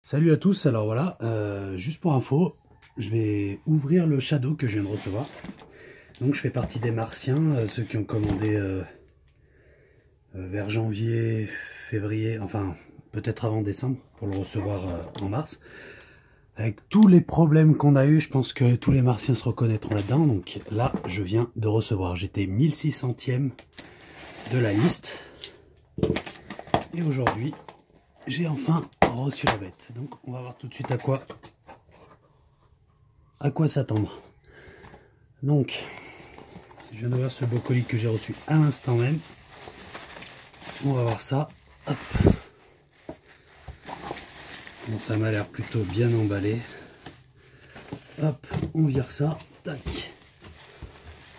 Salut à tous, alors voilà, euh, juste pour info, je vais ouvrir le Shadow que je viens de recevoir. Donc je fais partie des Martiens, euh, ceux qui ont commandé euh, vers janvier, février, enfin peut-être avant décembre, pour le recevoir en mars. Avec tous les problèmes qu'on a eu, je pense que tous les Martiens se reconnaîtront là-dedans. Donc là, je viens de recevoir, j'étais 1600ème de la liste. Et aujourd'hui, j'ai enfin reçu la bête. Donc on va voir tout de suite à quoi à quoi s'attendre. Donc, je viens de voir ce beau colis que j'ai reçu à l'instant même. On va voir ça. Ça m'a l'air plutôt bien emballé. Hop, on vire ça. Tac.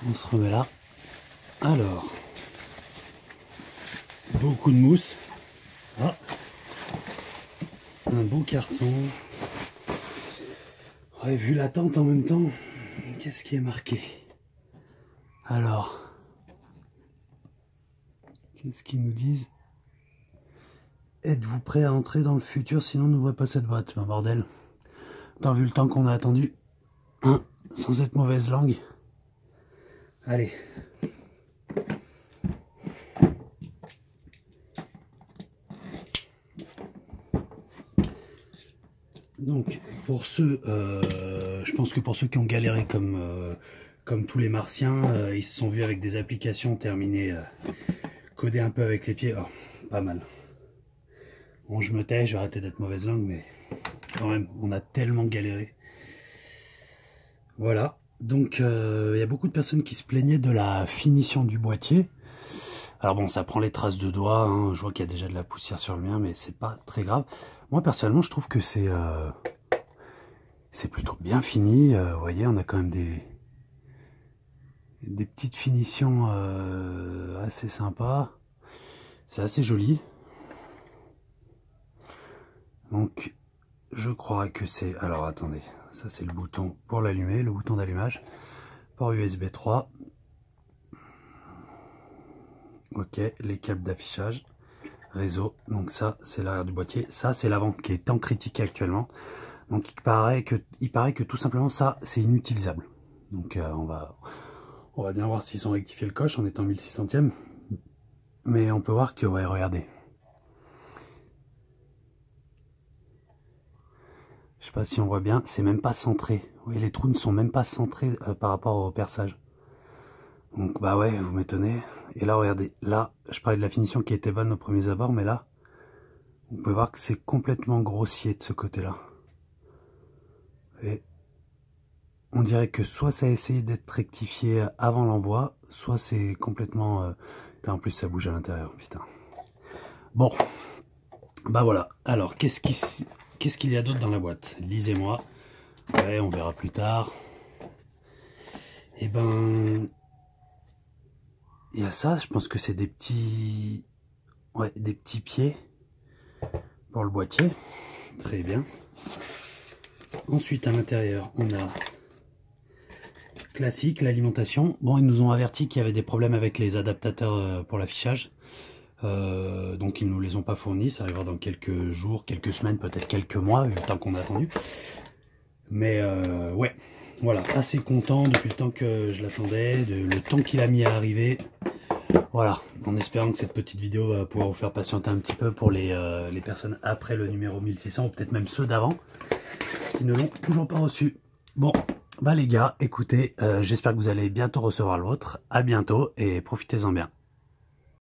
On se remet là. Alors, beaucoup de mousse. Ah, un beau carton. Ouais, vu l'attente en même temps, qu'est-ce qui est marqué? Alors, qu'est-ce qu'ils nous disent? Êtes-vous prêt à entrer dans le futur Sinon, n'ouvrez pas cette boîte. Ben, bordel? T'as vu le temps qu'on a attendu? Hein, Sans cette mauvaise langue? Allez, Donc, pour ceux, euh, je pense que pour ceux qui ont galéré comme, euh, comme tous les martiens, euh, ils se sont vus avec des applications terminées, codées un peu avec les pieds. Oh, pas mal. Bon, je me tais, je vais d'être mauvaise langue, mais quand même, on a tellement galéré. Voilà. Donc, il y a beaucoup de personnes qui se plaignaient de la finition du boîtier. Alors bon, ça prend les traces de doigts, hein. je vois qu'il y a déjà de la poussière sur le mien, mais c'est pas très grave. Moi, personnellement, je trouve que c'est euh, c'est plutôt bien fini. Euh, vous voyez, on a quand même des, des petites finitions euh, assez sympas. C'est assez joli. Donc, je crois que c'est... Alors, attendez, ça c'est le bouton pour l'allumer, le bouton d'allumage. Port USB 3. Ok, les câbles d'affichage, réseau. Donc ça, c'est l'arrière du boîtier. Ça, c'est l'avant qui est tant critiqué actuellement. Donc il paraît que, tout simplement ça, c'est inutilisable. Donc euh, on, va, bien voir s'ils ont rectifié le coche en étant 1600ème. Mais on peut voir que, ouais, regardez. Je sais pas si on voit bien, c'est même pas centré. Oui, les trous ne sont même pas centrés euh, par rapport au perçage. Donc bah ouais, vous m'étonnez. Et là, regardez, là, je parlais de la finition qui était bonne au premier abord, mais là, vous pouvez voir que c'est complètement grossier de ce côté-là. Et on dirait que soit ça a essayé d'être rectifié avant l'envoi, soit c'est complètement... Euh, en plus, ça bouge à l'intérieur, putain. Bon, bah voilà. Alors, qu'est-ce qu'il y a d'autre dans la boîte? Lisez-moi. Ouais, on verra plus tard. Et eh ben, il y a ça, je pense que c'est des petits... Ouais, des petits pieds pour le boîtier. Très bien. Ensuite, à l'intérieur, on a classique, l'alimentation. Bon, ils nous ont averti qu'il y avait des problèmes avec les adaptateurs euh, pour l'affichage. Euh, donc, ils ne nous les ont pas fournis. Ça arrivera dans quelques jours, quelques semaines, peut-être quelques mois, vu le temps qu'on a attendu. Mais euh, ouais, voilà, assez content depuis le temps que je l'attendais, le temps qu'il a mis à arriver. Voilà, en espérant que cette petite vidéo va pouvoir vous faire patienter un petit peu pour les, euh, personnes après le numéro 1600, ou peut-être même ceux d'avant, qui ne l'ont toujours pas reçu. Bon, bah les gars, écoutez, euh, j'espère que vous allez bientôt recevoir l'autre. À bientôt et profitez-en bien.